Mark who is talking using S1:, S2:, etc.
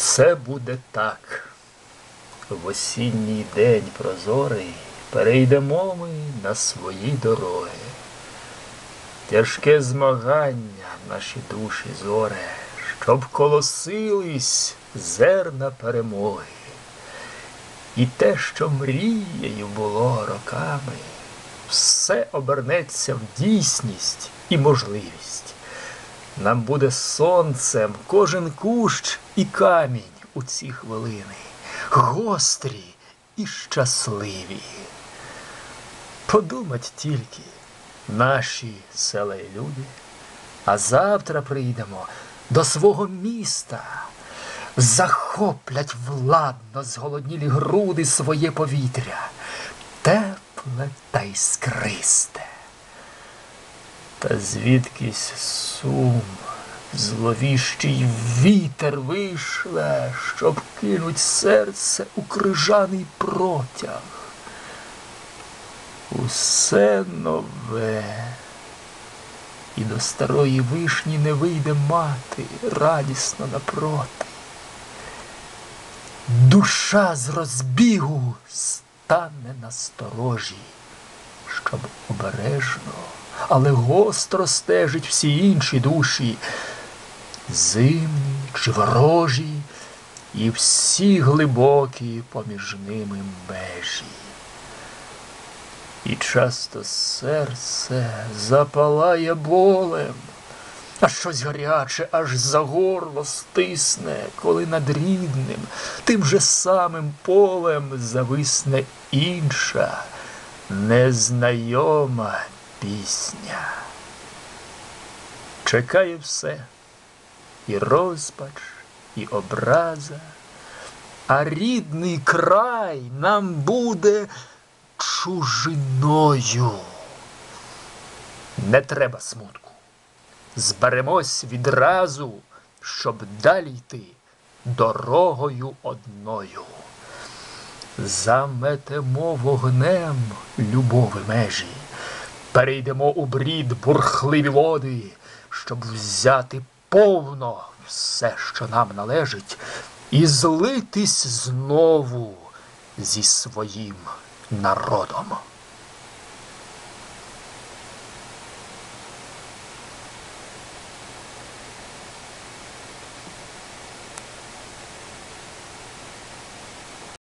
S1: Це буде так. В осінній день прозорий перейдемо ми на свої дороги. Тяжке змагання наші душі зоре, щоб колосились зерна перемоги. І те, що мрією було роками, все обернеться в дійсність і можливість. Нам буде сонцем кожен кущ і камінь у ці хвилини, гострі і щасливі. Подумать тільки, наші села і люди, а завтра прийдемо до свого міста, захоплять владно зголоднілі груди своє повітря, тепле та іскристе. Та звідкись сум, зловіщий вітер вишле, щоб кинуть серце у крижаний протяг. Усе нове, і до старої вишні не вийде мати радісно напроти. Душа з розбігу стане насторожі, щоб обережно, але гостро стежить всі інші душі, зимні чи ворожі, і всі глибокі поміж ними межі. І часто серце запалає болем, а щось гаряче аж за горло стисне, коли над рідним, тим же самим полем зависне інша, незнайома пісня. Чекає все, і розпач, і образа, а рідний край нам буде чужиною. Не треба смутку. Зберемось відразу, щоб далі йти дорогою одною. Заметемо вогнем любови межі, перейдемо у брід бурхливі води, щоб взяти повно все, що нам належить, і злитись знову зі своїм народом.